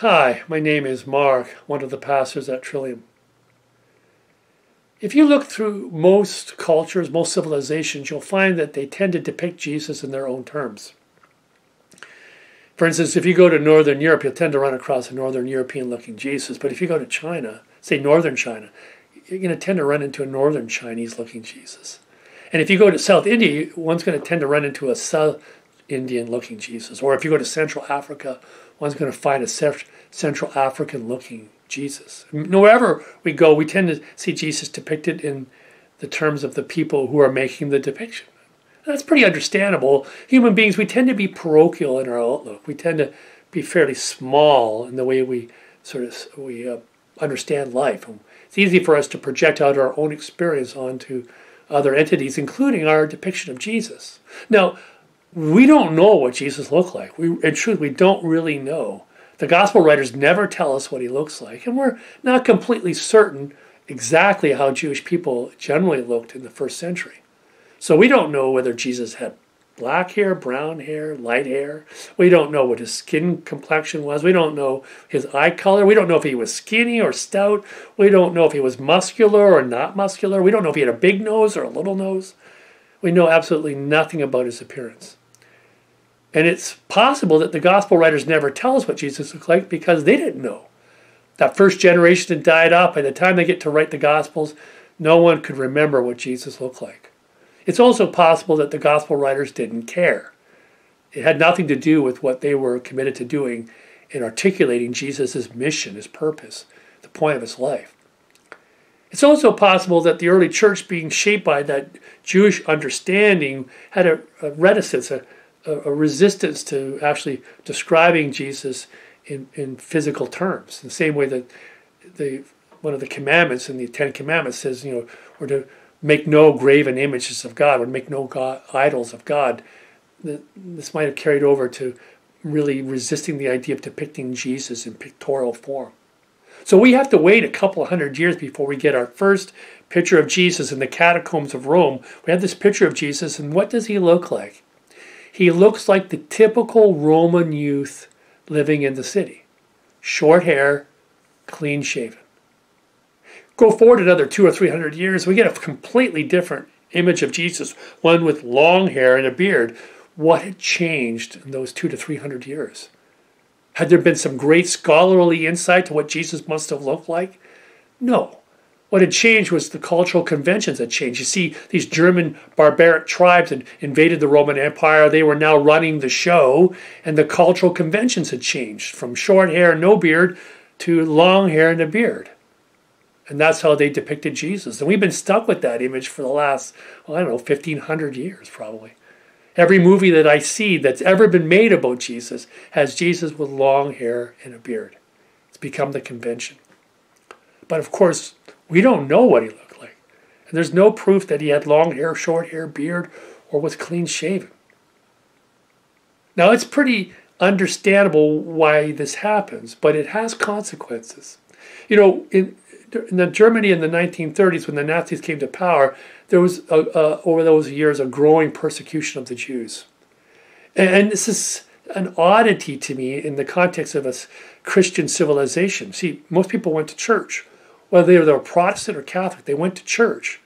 Hi, my name is Mark, one of the pastors at Trillium. If you look through most cultures, most civilizations, you'll find that they tend to depict Jesus in their own terms. For instance, if you go to Northern Europe, you'll tend to run across a Northern European looking Jesus. But if you go to China, say Northern China, you're going to tend to run into a Northern Chinese looking Jesus. And if you go to South India, one's going to tend to run into a South Indian looking Jesus. Or if you go to Central Africa, one's going to find a Central African looking Jesus. Wherever we go, we tend to see Jesus depicted in the terms of the people who are making the depiction. That's pretty understandable. Human beings, we tend to be parochial in our outlook. We tend to be fairly small in the way we sort of we uh, understand life. It's easy for us to project out our own experience onto other entities, including our depiction of Jesus. Now, we don't know what Jesus looked like. We, in truth, we don't really know. The gospel writers never tell us what he looks like, and we're not completely certain exactly how Jewish people generally looked in the first century. So we don't know whether Jesus had black hair, brown hair, light hair. We don't know what his skin complexion was. We don't know his eye color. We don't know if he was skinny or stout. We don't know if he was muscular or not muscular. We don't know if he had a big nose or a little nose. We know absolutely nothing about his appearance. And it's possible that the gospel writers never tell us what Jesus looked like because they didn't know. That first generation had died off. By the time they get to write the gospels, no one could remember what Jesus looked like. It's also possible that the gospel writers didn't care. It had nothing to do with what they were committed to doing in articulating Jesus' mission, his purpose, the point of his life. It's also possible that the early church, being shaped by that Jewish understanding, had a, a reticence, a, a, resistance to actually describing Jesus in, in physical terms. The same way that the one of the commandments in the Ten Commandments says, you know, we're to make no graven images of God, or make no God, idols of God. This might have carried over to really resisting the idea of depicting Jesus in pictorial form. So we have to wait a couple hundred years before we get our first picture of Jesus in the catacombs of Rome. We have this picture of Jesus, and what does he look like? He looks like the typical Roman youth living in the city short hair, clean shaven. Go forward another two or three hundred years, we get a completely different image of Jesus, one with long hair and a beard. What had changed in those two to three hundred years? Had there been some great scholarly insight to what Jesus must have looked like? No. What had changed was the cultural conventions had changed. You see, these German barbaric tribes had invaded the Roman Empire. They were now running the show, and the cultural conventions had changed from short hair, and no beard, to long hair and a beard. And that's how they depicted Jesus. And we've been stuck with that image for the last, well, I don't know, 1,500 years probably. Every movie that I see that's ever been made about Jesus has Jesus with long hair and a beard. It's become the convention. But of course, we don't know what he looked like. And there's no proof that he had long hair, short hair, beard, or was clean shaven. Now, it's pretty understandable why this happens, but it has consequences. You know, in, in the Germany in the 1930s, when the Nazis came to power, there was, a, a, over those years, a growing persecution of the Jews. And, and this is an oddity to me in the context of a Christian civilization. See, most people went to church whether they were Protestant or Catholic, they went to church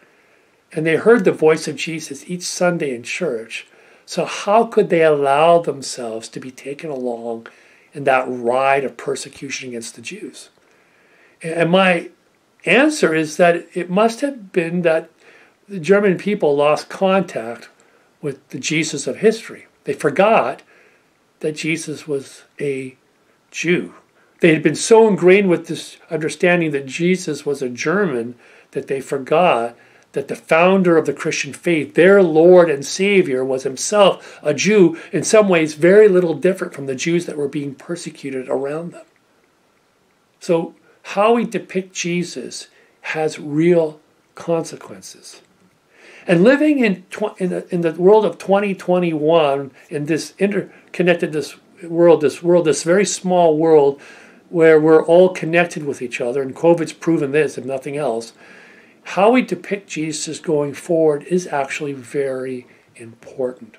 and they heard the voice of Jesus each Sunday in church. So, how could they allow themselves to be taken along in that ride of persecution against the Jews? And my answer is that it must have been that the German people lost contact with the Jesus of history. They forgot that Jesus was a Jew. They had been so ingrained with this understanding that Jesus was a German that they forgot that the founder of the Christian faith, their Lord and Savior, was himself a Jew, in some ways very little different from the Jews that were being persecuted around them. So, how we depict Jesus has real consequences. And living in, in, the, in the world of 2021, in this interconnected this world, this world, this very small world where we're all connected with each other, and COVID's proven this, if nothing else, how we depict Jesus going forward is actually very important.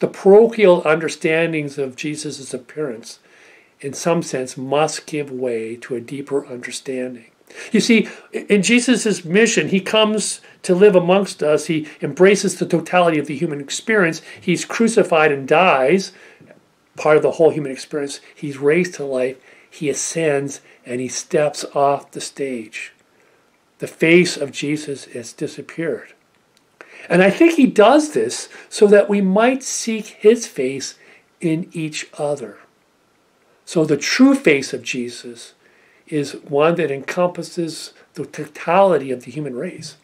The parochial understandings of Jesus' appearance in some sense, must give way to a deeper understanding. You see, in Jesus' mission, he comes to live amongst us. He embraces the totality of the human experience. He's crucified and dies, part of the whole human experience. He's raised to life. He ascends and he steps off the stage. The face of Jesus has disappeared. And I think he does this so that we might seek his face in each other. So the true face of Jesus is one that encompasses the totality of the human race.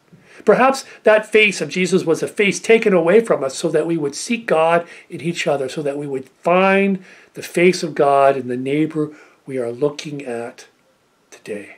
Perhaps that face of Jesus was a face taken away from us so that we would seek God in each other, so that we would find the face of God in the neighbor we are looking at today.